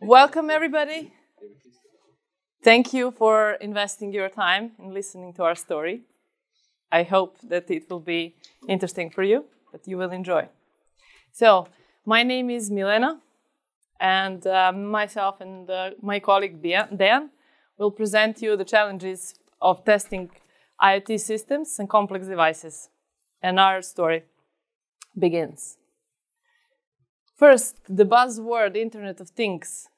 Welcome, everybody. Thank you for investing your time in listening to our story. I hope that it will be interesting for you, that you will enjoy. So, my name is Milena, and uh, myself and uh, my colleague Dan will present you the challenges of testing IoT systems and complex devices. And our story begins. First, the buzzword Internet of Things.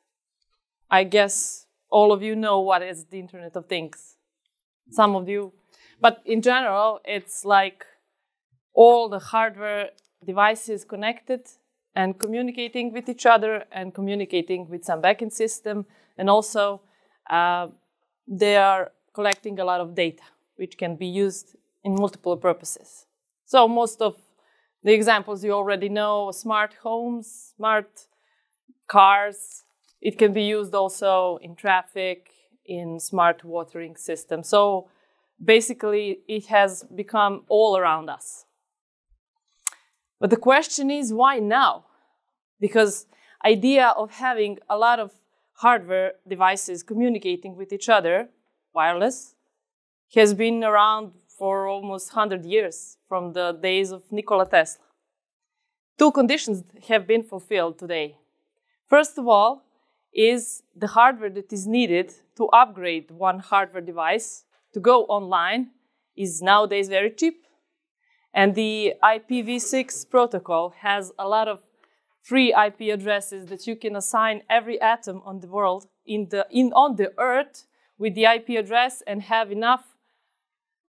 I guess all of you know what is the Internet of Things. Some of you. But in general, it's like all the hardware devices connected and communicating with each other and communicating with some backend system. And also, uh, they are collecting a lot of data, which can be used in multiple purposes. So most of the examples you already know, smart homes, smart cars. It can be used also in traffic, in smart watering systems. So basically, it has become all around us. But the question is, why now? Because idea of having a lot of hardware devices communicating with each other, wireless, has been around for almost 100 years from the days of Nikola Tesla. Two conditions have been fulfilled today. First of all, is the hardware that is needed to upgrade one hardware device to go online is nowadays very cheap. And the IPv6 protocol has a lot of free IP addresses that you can assign every atom on the world in the, in, on the earth with the IP address and have enough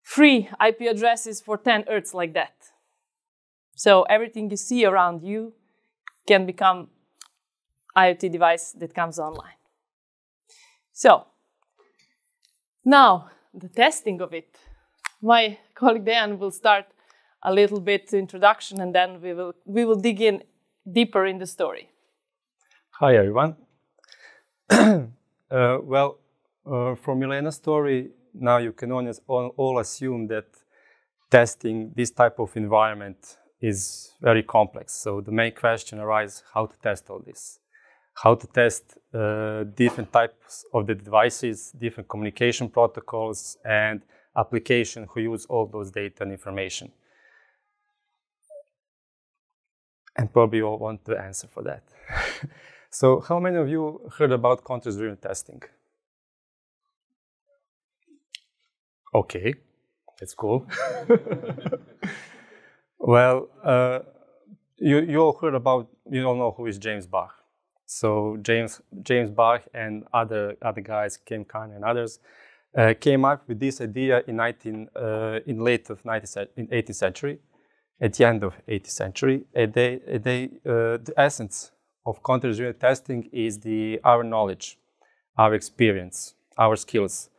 free IP addresses for 10 Earths like that. So everything you see around you can become IoT device that comes online. So now the testing of it. My colleague Dan will start a little bit introduction and then we will, we will dig in deeper in the story. Hi everyone. uh, well, uh, from Milena's story, now you can all, all assume that testing this type of environment is very complex. So the main question arises how to test all this. How to test uh, different types of the devices, different communication protocols, and applications who use all those data and information. And probably you all want the answer for that. so how many of you heard about context-driven testing? Okay, that's cool. well, uh, you, you all heard about, you all know who is James Bach. So James, James Bach and other, other guys, Cem Kaner and others, uh, came up with this idea in, 19, uh, in late of 19th, in 18th century, at the end of 18th century. And they, they, uh, the essence of context-driven testing is the, our knowledge, our experience, our skills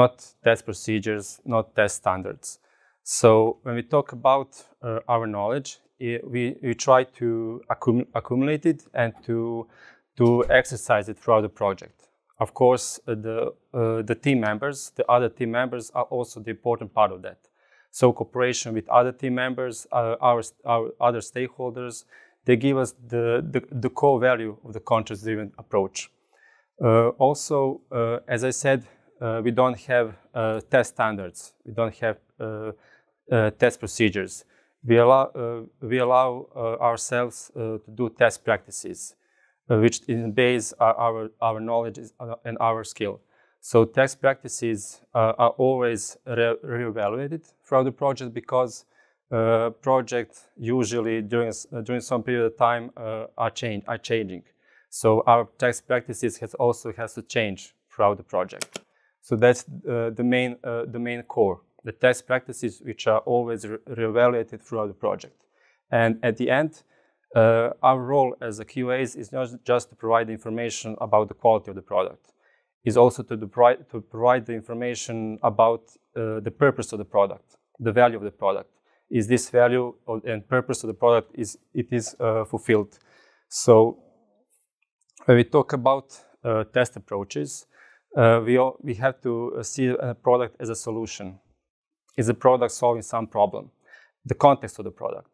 not test procedures, not test standards. So when we talk about uh, our knowledge, it, we, we try to accum accumulate it and to, to exercise it throughout the project. Of course, uh, the, uh, the team members, the other team members are also the important part of that. So cooperation with other team members, uh, our, our other stakeholders, they give us the, the, the core value of the context-driven approach. Uh, also, uh, as I said, we don't have uh, test standards. We don't have uh, test procedures. We allow, we allow ourselves to do test practices, which in base are our, our knowledge and our skill. So test practices uh, are always re reevaluated throughout the project because uh, project usually during uh, during some period of time are change are changing. So our test practices has also has to change throughout the project. So that's uh, the, main, uh, the main core, the test practices which are always re reevaluated throughout the project. And at the end, uh, our role as a QAs is not just to provide information about the quality of the product, is also to, to provide the information about uh, the purpose of the product, the value of the product. Is this value and purpose of the product is it is uh, fulfilled? So when we talk about uh, test approaches, uh, we, all, we have to uh, see a product as a solution. Is a product solving some problem? The context of the product.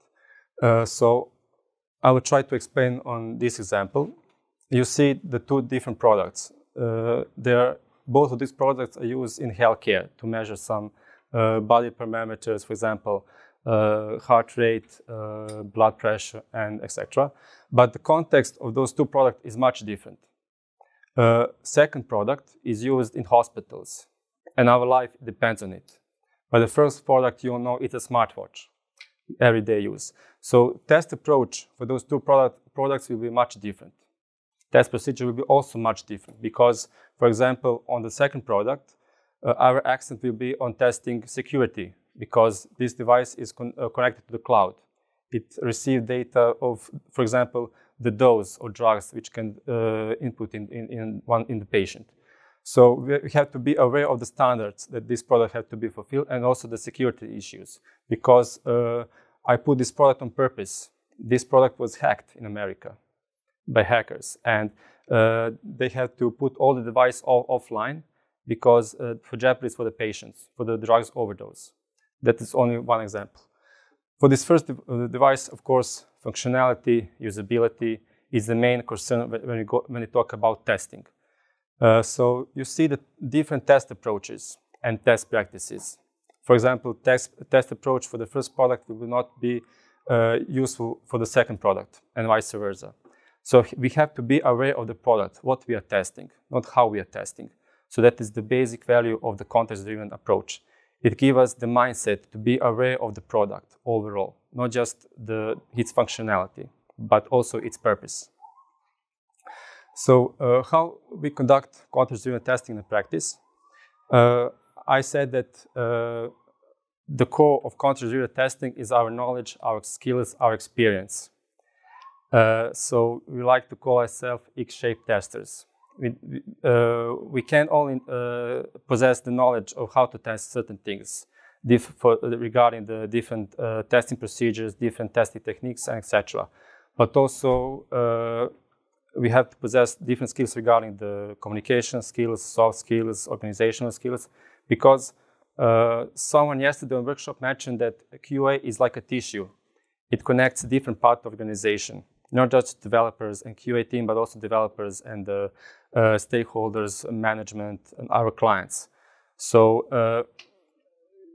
Uh, so I will try to explain on this example. You see the two different products. Uh, they're, both of these products are used in healthcare to measure some uh, body parameters, for example, uh, heart rate, uh, blood pressure, and etc. But the context of those two products is much different. Uh, second product is used in hospitals, and our life depends on it. But the first product you know is a smartwatch, everyday use. So test approach for those two product, products will be much different. Test procedure will be also much different because, for example, on the second product, uh, our accent will be on testing security because this device is con uh, connected to the cloud. It receives data of, for example, the dose or drugs which can uh, input in, in, in, one, in the patient. So we have to be aware of the standards that this product has to be fulfilled and also the security issues because uh, I put this product on purpose. This product was hacked in America by hackers and uh, they had to put all the device all offline because uh, for Japanese for the patients, for the drugs overdose. That is only one example. For this first de uh, device, of course, functionality, usability is the main concern when you, go, when you talk about testing. Uh, so you see the different test approaches and test practices. For example, test, test approach for the first product will not be uh, useful for the second product and vice versa. So we have to be aware of the product, what we are testing, not how we are testing. So that is the basic value of the context-driven approach. It gives us the mindset to be aware of the product overall, not just the, its functionality, but also its purpose. So uh, how we conduct context-driven testing in practice? Uh, I said that uh, the core of context-driven testing is our knowledge, our skills, our experience. Uh, so we like to call ourselves X-shaped testers. We, uh, we can only uh, possess the knowledge of how to test certain things for, regarding the different testing procedures, different testing techniques, etc. But also we have to possess different skills regarding the communication skills, soft skills, organizational skills, because uh, someone yesterday on workshop mentioned that QA is like a tissue. It connects different parts of organization, not just developers and QA team, but also developers and the uh, stakeholders, management, and our clients. So uh,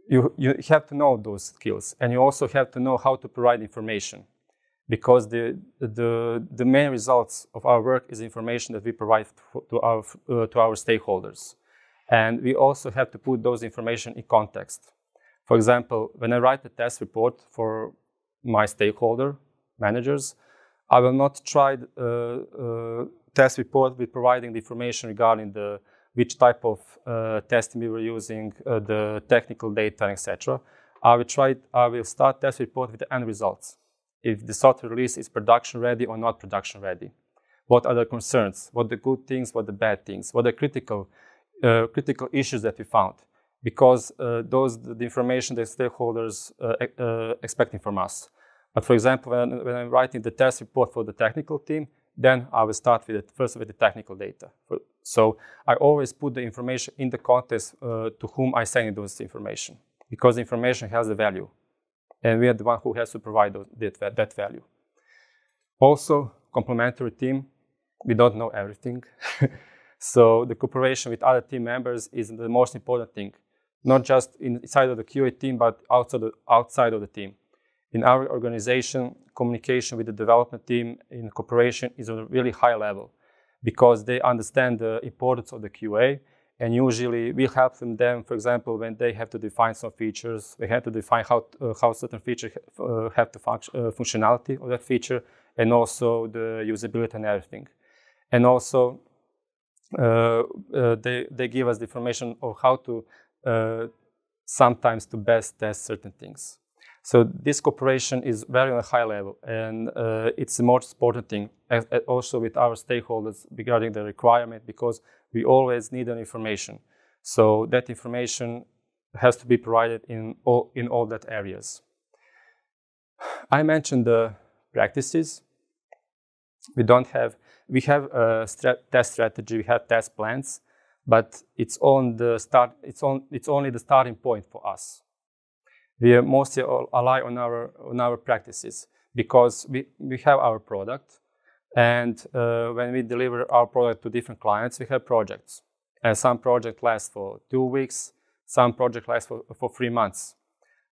you, you have to know those skills, and you also have to know how to provide information because the, the, the main results of our work is information that we provide to our, uh, to our stakeholders. And we also have to put those information in context. For example, when I write a test report for my stakeholder managers, I will not try uh, uh, test report with providing the information regarding the which type of uh, testing we were using, uh, the technical data, etc. I will try. I will start test report with the end results if the software release is production ready or not production ready. What are the concerns? What the good things? What the bad things? What are critical uh, critical issues that we found? Because uh, those the information that stakeholders uh, uh, expecting from us. But for example, when, when, I'm writing the test report for the technical team, then I will start with it first with the technical data. So I always put the information in the context uh, to whom I send those information because information has a value and we are the one who has to provide that, that value. Also, complementary team, we don't know everything. so the cooperation with other team members is the most important thing, not just inside of the QA team, but outside, the, outside of the team. In our organization, communication with the development team in cooperation is on a really high level because they understand the importance of the QA and usually we help them, for example, when they have to define some features, they have to define how, uh, how certain features uh, have the func uh, functionality of that feature and also the usability and everything. And also uh, uh, they, they give us the information of how to uh, sometimes to best test certain things. So this cooperation is very on a high level, and uh, it's the most important thing. also with our stakeholders regarding the requirement, because we always need an information. So that information has to be provided in all in all that areas. I mentioned the practices. We don't have we have a test strategy, we have test plans, but it's on the start. It's on it's only the starting point for us we mostly rely on our, on our practices because we, we have our product and uh, when we deliver our product to different clients, we have projects. And some project lasts for two weeks, some project lasts for, for three months.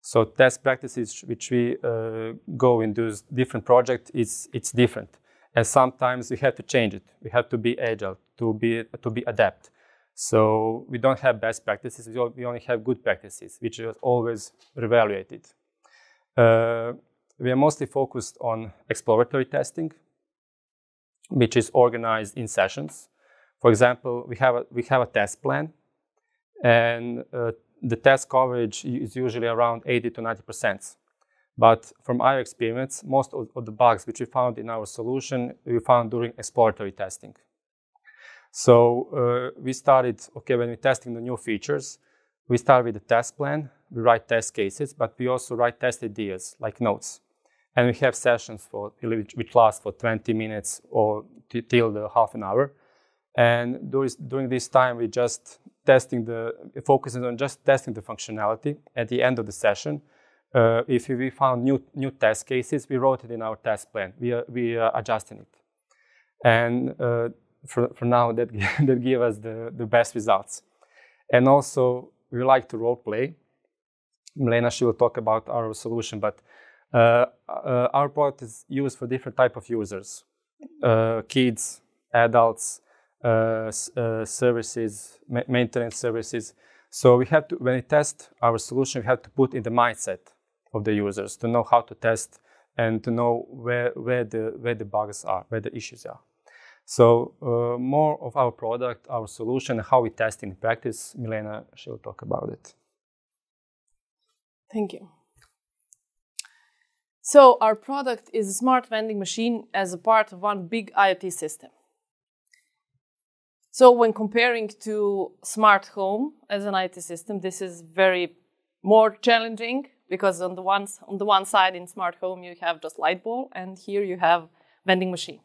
So test practices which we uh, go in those different projects, it's, it's different. And sometimes we have to change it. We have to be agile, to be, to be adapt. So we don't have best practices, we only have good practices, which are always reevaluated. Uh, we are mostly focused on exploratory testing, which is organized in sessions. For example, we have a, we have a test plan, and uh, the test coverage is usually around 80 to 90 percent. But from our experience, most of, of, the bugs which we found in our solution, we found during exploratory testing. So uh, we started, okay, when we're testing the new features, we start with the test plan, we write test cases, but we also write test ideas, like notes. And we have sessions for which last for 20 minutes or till the half an hour. And during this time, we just testing the focusing on just testing the functionality. At the end of the session, uh, if we found new new test cases, we wrote it in our test plan. We are we are adjusting it, and uh, for for now that that give us the the best results. And also, we like to role play. Milena, she will talk about our solution, but uh, uh, our product is used for different type of users, uh, kids, adults, services, ma maintenance services. So we have to, when we test our solution, we have to put in the mindset of the users to know how to test and to know where, where, the, where the bugs are, where the issues are. So uh, more of our product, our solution, how we test in practice, Milena, she'll talk about it. Thank you. So our product is a smart vending machine as a part of one big IoT system. So when comparing to smart home as an IoT system, this is very more challenging because on the one, on the one side in smart home you have just light bulb and here you have vending machine.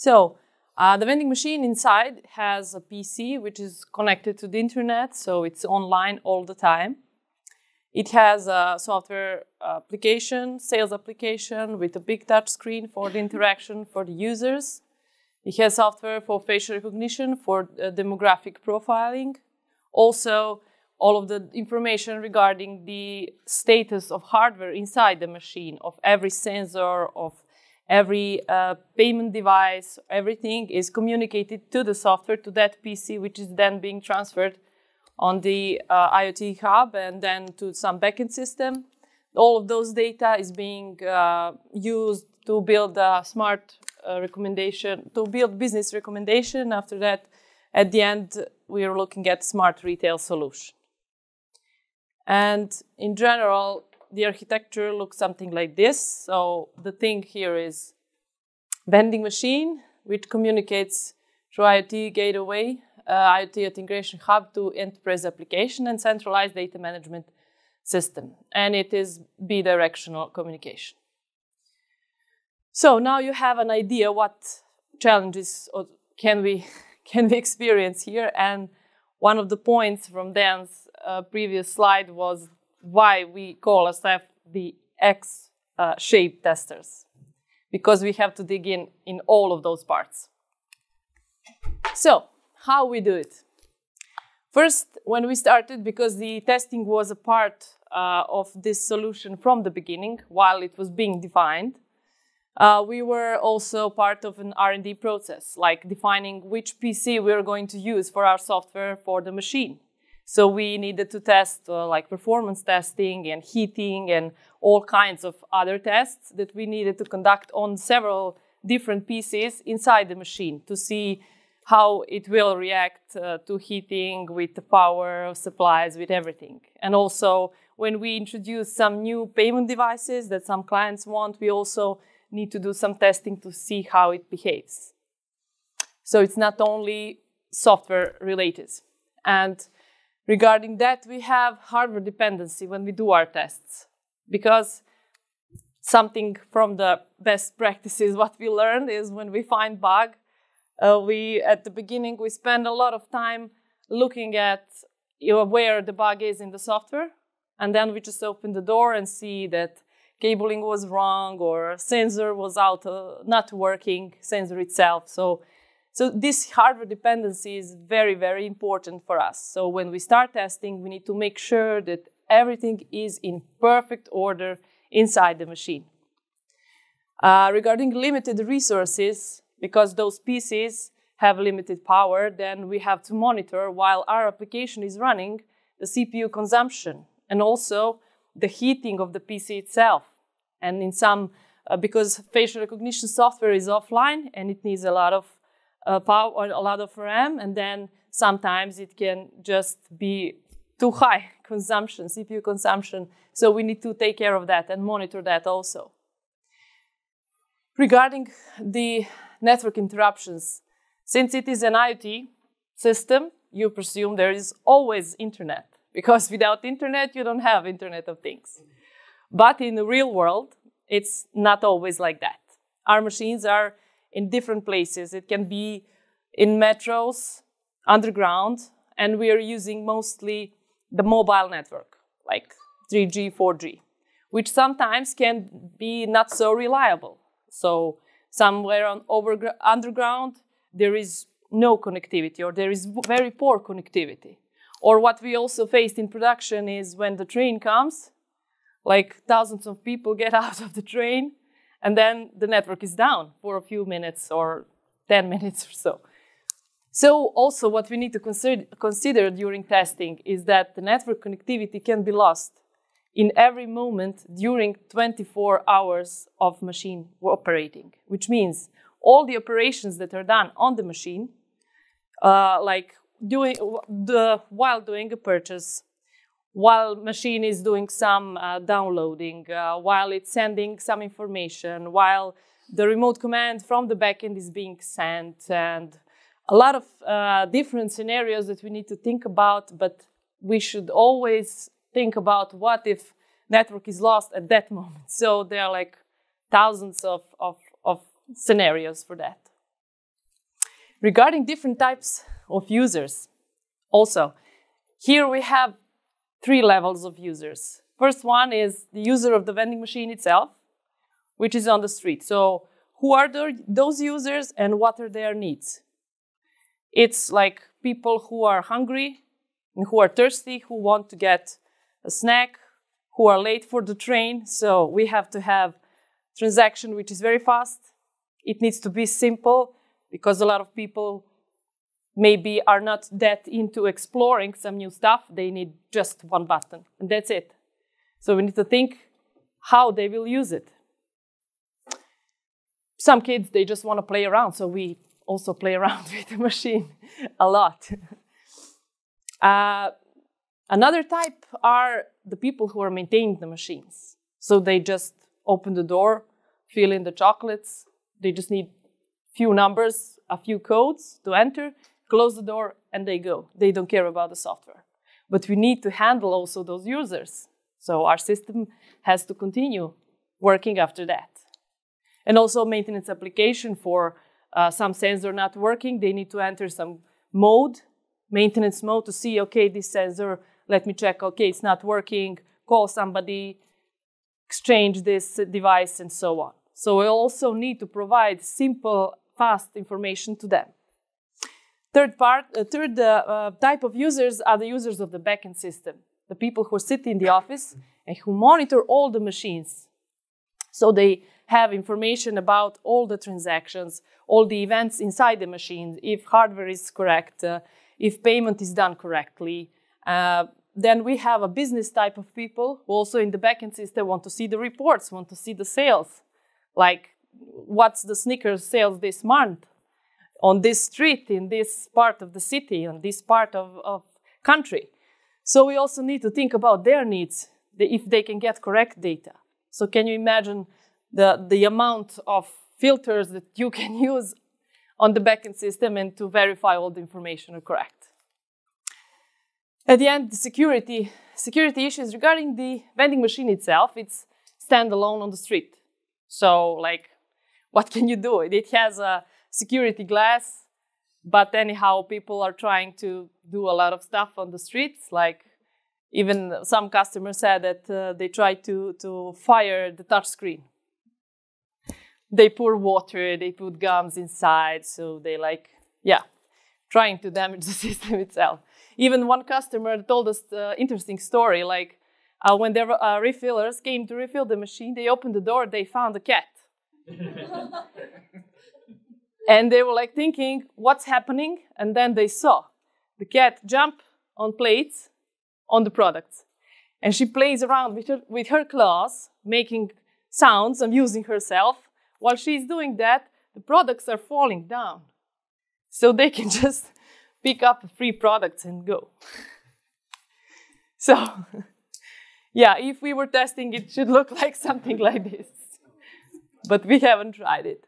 So uh, the vending machine inside has a PC which is connected to the internet, so it's online all the time. It has a software application, sales application with a big touch screen for the interaction for the users. It has software for facial recognition, for uh, demographic profiling. Also, all of the information regarding the status of hardware inside the machine, of every sensor, of every uh, payment device, everything is communicated to the software, to that PC, which is then being transferred on the uh, IoT hub and then to some backend system. All of those data is being uh, used to build a smart uh, recommendation, to build business recommendation. After that, at the end, we are looking at smart retail solution. And in general, the architecture looks something like this. So the thing here is vending machine, which communicates through IoT gateway uh, IoT integration hub to enterprise application and centralized data management system. And it is bidirectional communication. So now you have an idea what challenges can we can we experience here. And one of the points from Dan's uh, previous slide was why we call ourselves the X-shape uh, testers, because we have to dig in in all of those parts. So how we do it. First, when we started, because the testing was a part uh, of this solution from the beginning, while it was being defined, uh, we were also part of an R&D process, like defining which PC we are going to use for our software for the machine. So we needed to test uh, like performance testing and heating and all kinds of other tests that we needed to conduct on several different pieces inside the machine to see how it will react uh, to heating with the power supplies, with everything. And also, when we introduce some new payment devices that some clients want, we also need to do some testing to see how it behaves. So it's not only software related. And regarding that, we have hardware dependency when we do our tests. Because something from the best practices, what we learned is when we find bug, uh, we at the beginning we spend a lot of time looking at you know, where the bug is in the software, and then we just open the door and see that cabling was wrong or sensor was out, uh, not working, sensor itself. So, so this hardware dependency is very, very important for us. So when we start testing, we need to make sure that everything is in perfect order inside the machine. Uh, regarding limited resources, because those PCs have limited power, then we have to monitor while our application is running the CPU consumption and also the heating of the PC itself. And in some, uh, because facial recognition software is offline and it needs a lot of uh, power a lot of RAM, and then sometimes it can just be too high consumption, CPU consumption. So we need to take care of that and monitor that also. Regarding the network interruptions, since it is an IoT system, you presume there is always internet because without internet, you don't have Internet of Things. But in the real world, it's not always like that. Our machines are in different places. It can be in metros, underground, and we are using mostly the mobile network, like 3G, 4G, which sometimes can be not so reliable. So somewhere on over, underground, there is no connectivity or there is very poor connectivity. Or what we also faced in production is when the train comes, like thousands of people get out of the train, and then the network is down for a few minutes or 10 minutes or so. So also what we need to consider, consider during testing is that the network connectivity can be lost in every moment during 24 hours of machine operating, which means all the operations that are done on the machine, uh, like doing the while doing a purchase, while machine is doing some uh, downloading, uh, while it's sending some information, while the remote command from the backend is being sent, and a lot of uh, different scenarios that we need to think about. But we should always think about what if network is lost at that moment. So there are like thousands of, of, of scenarios for that. Regarding different types of users. Also, here we have three levels of users. First one is the user of the vending machine itself, which is on the street. So who are the, those users and what are their needs? It's like people who are hungry and who are thirsty, who want to get a snack, who are late for the train. So we have to have transaction which is very fast. It needs to be simple because a lot of people maybe are not that into exploring some new stuff. They need just one button, and that's it. So we need to think how they will use it. Some kids, they just want to play around, so we also play around with the machine a lot. uh, another type are the people who are maintaining the machines. So they just open the door, fill in the chocolates. They just need few numbers, a few codes to enter, close the door, and they go. They don't care about the software. But we need to handle also those users. So our system has to continue working after that. And also maintenance application for uh, some sensor not working, they need to enter some mode, maintenance mode to see, okay, this sensor, let me check, okay, it's not working, call somebody, exchange this device, and so on. So we also need to provide simple, fast information to them. Third part, uh, third uh, uh, type of users are the users of the backend system, the people who sit in the office and who monitor all the machines. So they have information about all the transactions, all the events inside the machine, if hardware is correct, uh, if payment is done correctly. Uh, then we have a business type of people who also in the backend system want to see the reports, want to see the sales, like what's the Snickers sales this month, on this street in this part of the city, on this part of, of country. So we also need to think about their needs, if they can get correct data. So can you imagine the, the amount of filters that you can use on the backend system and to verify all the information are correct? At the end, the security, security issues regarding the vending machine itself, it's standalone on the street. So like, what can you do? It has a security glass. But anyhow, people are trying to do a lot of stuff on the streets, like Even some customers said that uh, they tried to, to fire the touch screen. They pour water, they put gums inside, so they like, yeah, trying to damage the system itself. Even one customer told us the interesting story, like uh, when their uh, refillers came to refill the machine, they opened the door, they found a cat. and they were like thinking, what's happening? And then they saw the cat jump on plates on the products. And she plays around with her, with her claws, making sounds, amusing herself. While she's doing that, the products are falling down. So they can just pick up the free products and go. so, yeah, if we were testing, it should look like something like this. But we haven't tried it.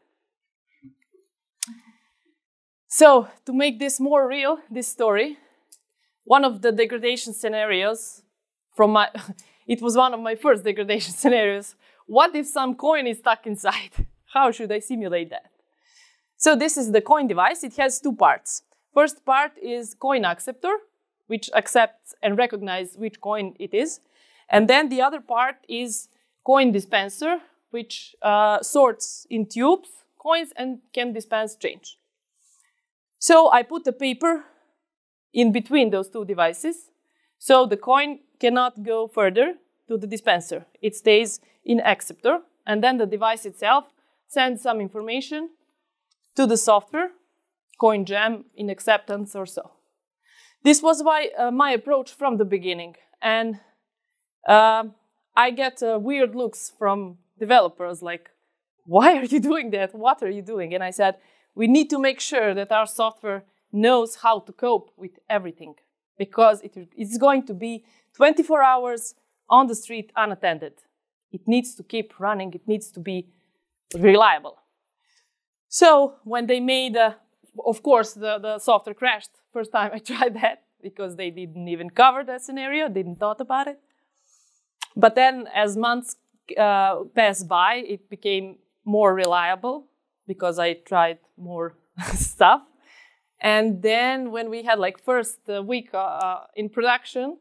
So, to make this more real, this story, one of the degradation scenarios from my it was one of my first degradation scenarios. What if some coin is stuck inside? How should i simulate that? So this is the coin device. It has two parts. First part is coin acceptor which accepts and recognizes which coin it is. And then the other part is coin dispenser which uh, sorts in tubes coins and can dispense change so i put a paper in between those two devices. So the coin cannot go further to the dispenser. It stays in acceptor, and then the device itself sends some information to the software, coin jam in acceptance or so. This was why, uh, my approach from the beginning, and uh, I get uh, weird looks from developers like, why are you doing that? What are you doing? And I said, we need to make sure that our software knows how to cope with everything because it is going to be 24 hours on the street unattended. It needs to keep running, it needs to be reliable. So when they made, uh, of course, the, the software crashed. First time I tried that because they didn't even cover that scenario, didn't thought about it. But then as months uh, passed by, it became more reliable because I tried more stuff. And then when we had like first week uh, uh, in production,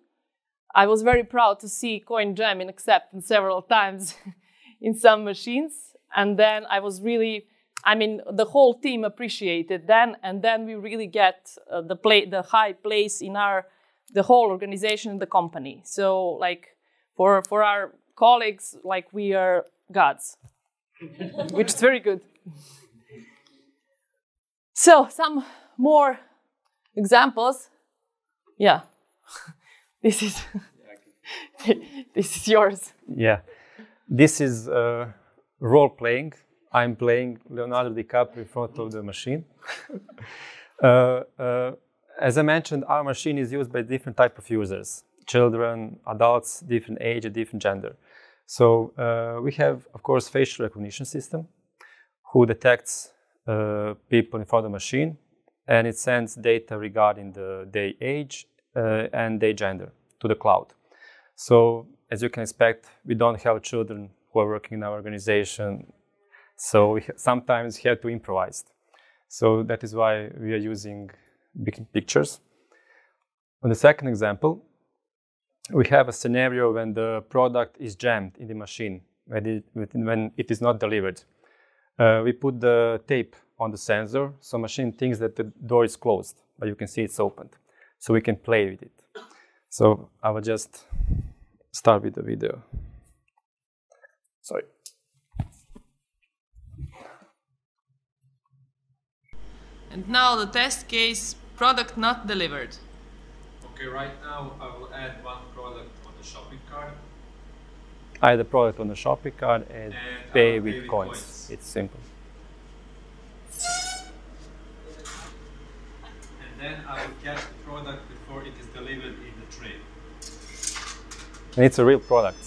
I was very proud to see CoinJam in acceptance several times in some machines. And then I was really, I mean, the whole team appreciated then. And then we really get uh, the, play, the high place in our, the whole organization, the company. So like for, for our colleagues, like we are gods, which is very good. So some more examples? Yeah. this is this is yours. Yeah. This is uh, role playing. I'm playing Leonardo DiCaprio in front of the machine. uh, uh, as I mentioned, our machine is used by different type of users: children, adults, different age, different gender. So uh, we have, of course, facial recognition system, who detects uh, people in front of the machine and it sends data regarding the day age uh, and day gender to the cloud. So as you can expect, we don't have children who are working in our organization, so we sometimes have to improvise. So that is why we are using big pictures. On the second example, we have a scenario when the product is jammed in the machine, when it, when it is not delivered. Uh, we put the tape on the sensor, so machine thinks that the door is closed, but you can see it's opened. So we can play with it. So I will just start with the video. Sorry. And now the test case, product not delivered. Okay, right now I will add one product on the shopping cart. The product on the shopping cart and, and pay, with, pay with coins. coins. It's simple. And then I will catch the product before it is delivered in the tray. And it's a real product.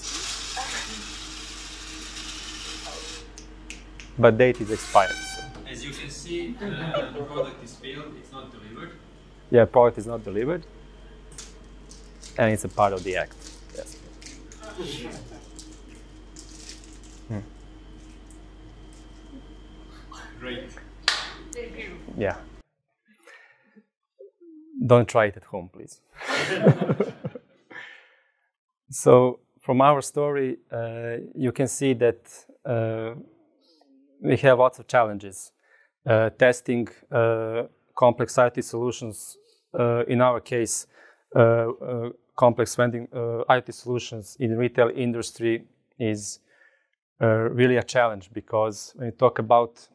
But date is expired. So. As you can see, uh, the product is failed, it's not delivered. Yeah, product is not delivered. And it's a part of the act. Yes. Hmm. Great. Yeah. Don't try it at home, please. so from our story, uh, you can see that uh, we have lots of challenges uh, testing uh, complex IT solutions. Uh, in our case, complex vending IT solutions in retail industry is really a challenge because when you talk about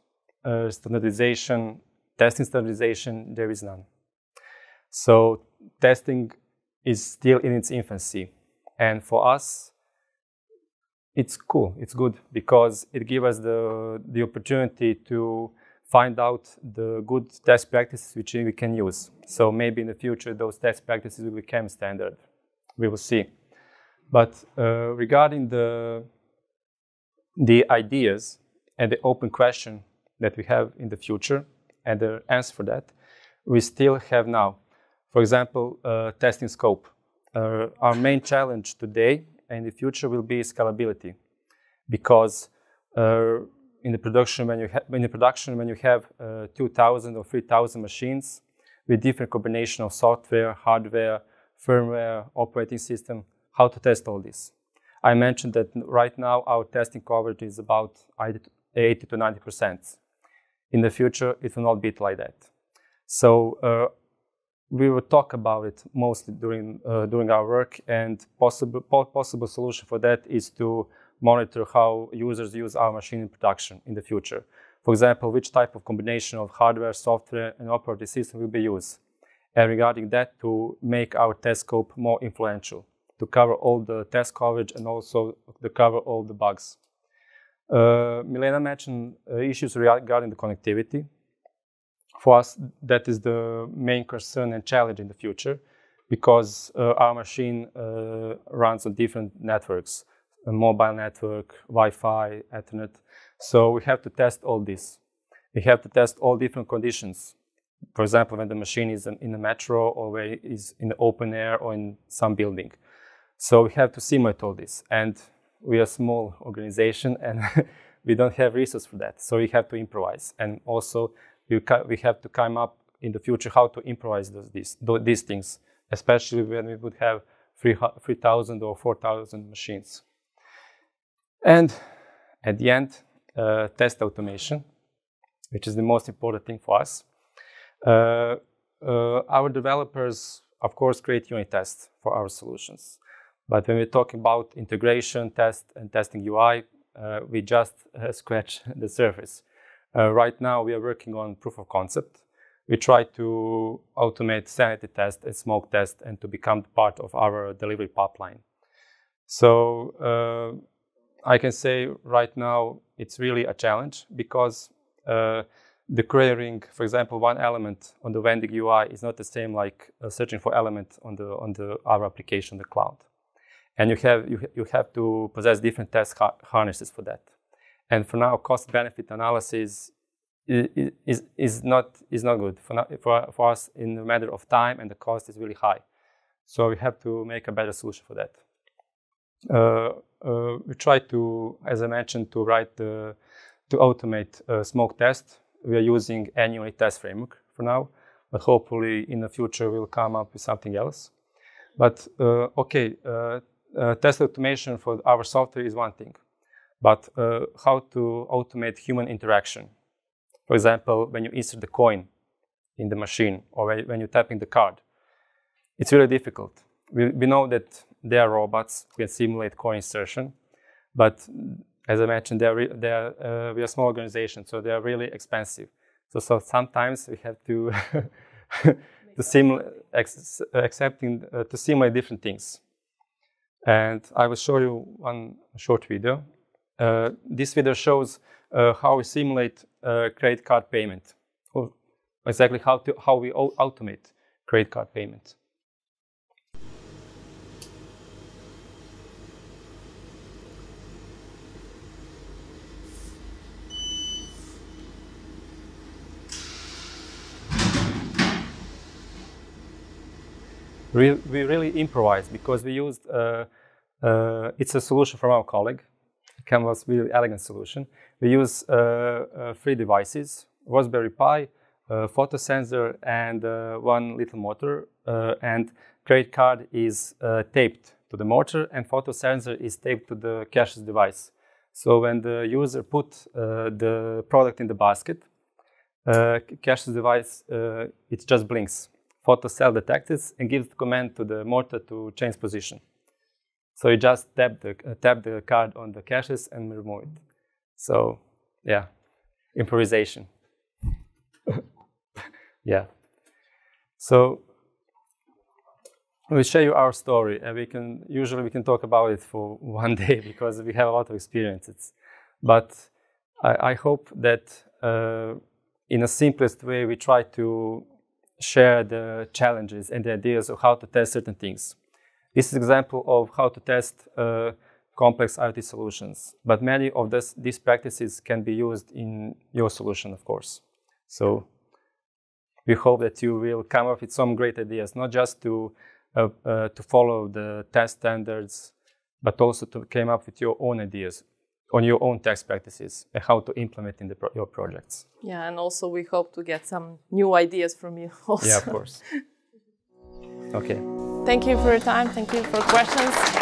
standardization, testing standardization, there is none. So testing is still in its infancy. And for us, it's cool, it's good because it gives us the, the opportunity to find out the good test practices which we can use. So maybe in the future those test practices will become standard. We will see. But uh, regarding the, the ideas and the open question that we have in the future and the answer for that, we still have now. For example, uh, testing scope. Uh, our main challenge today and the future will be scalability because uh, in the production when you have in the production when you have uh, 2000 or 3000 machines with different combination of software hardware firmware operating system how to test all this i mentioned that right now our testing coverage is about 80 to 90 percent in the future it will not be like that so uh, we will talk about it mostly during uh, during our work and possible possible solution for that is to monitor how users use our machine in production in the future. For example, which type of combination of hardware, software, and operating system will be used. And regarding that, to make our test scope more influential, to cover all the test coverage and also to cover all the bugs. Uh, Milena mentioned uh, issues regarding the connectivity. For us, that is the main concern and challenge in the future because uh, our machine uh, runs on different networks a mobile network, Wi-Fi, Ethernet. So we have to test all this. We have to test all different conditions. For example, when the machine is in the metro or where it is in the open air or in some building. So we have to simulate all this. And we are a small organization and we don't have resources for that. So we have to improvise. And also we, we have to come up in the future how to improvise those, these, these things, especially when we would have 3,000 or 4,000 machines. And at the end, uh, test automation, which is the most important thing for us. Uh, uh, our developers, of course, create unit tests for our solutions. But when we're talking about integration, test, and testing UI, uh, we just uh, scratch the surface. Uh, right now, we are working on proof of concept. We try to automate sanity test and smoke test and to become part of our delivery pipeline. So I can say right now it's really a challenge because uh, the querying, for example, one element on the vending UI is not the same like uh, searching for element on the on the our application, the cloud, and you have you you have to possess different test ha harnesses for that. And for now, cost benefit analysis is, is, is not is not good for, not, for for us in a matter of time, and the cost is really high. So we have to make a better solution for that. Uh, uh, we try to, as I mentioned, to write the, to automate a smoke test. We are using annually test framework for now, but hopefully in the future we'll come up with something else. But uh, okay, uh, test automation for our software is one thing, but uh, how to automate human interaction? For example, when you insert the coin in the machine or when you're tapping the card, it's really difficult. We, we know that there are robots who can simulate coin insertion, but as I mentioned, they are, they are uh, we are a small organization, so they are really expensive. So, so sometimes we have to to simulate accepting uh, to simulate different things. And I will show you one short video. Uh, this video shows uh, how we simulate uh, credit card payment, or exactly how to how we automate credit card payment. We, we really improvised because we used, uh, uh, it's a solution from our colleague, Canvas really elegant solution. We use uh, uh three devices, Raspberry Pi, photo sensor, and uh, one little motor, uh, and credit card is taped to the motor and photo sensor is taped to the cashless device. So when the user put uh, the product in the basket, uh, device, uh, it just blinks. Photo cell detects it and gives the command to the mortar to change position. So you just tap the, uh, tap the card on the caches and remove it. So yeah, improvisation. yeah. So we share you our story, and we can usually we can talk about it for one day because we have a lot of experiences. But I, I hope that uh, in a simplest way we try to share the challenges and the ideas of how to test certain things. This is an example of how to test uh, complex IoT solutions, but many of this, these practices can be used in your solution, of course. So we hope that you will come up with some great ideas, not just to uh, uh, to follow the test standards, but also to come up with your own ideas on your own tax practices and how to implement in the pro your projects. Yeah, and also we hope to get some new ideas from you. Also. Yeah, of course. okay. Thank you for your time. Thank you for questions.